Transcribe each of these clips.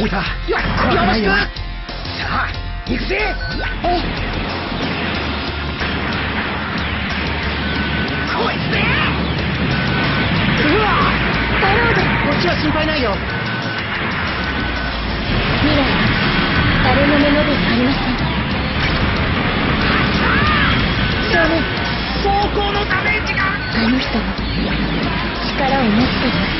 いいかよよろしくさあ行くぜ。おこいつで。うわ。スタロードこっちは心配ないよ。未来は誰のものありません。少年装甲のダメージが。あの人も力を持っています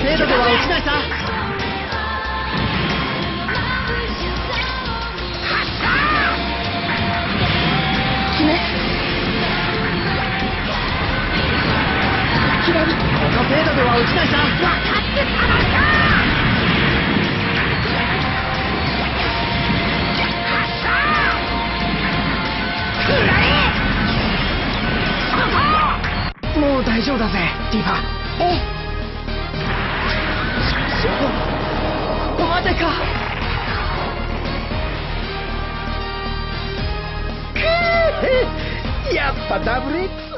程度では落ちないさ。左この程度では落ちないさ。分かってたまるかもう大丈夫だぜディーファええ Я подавлюсь.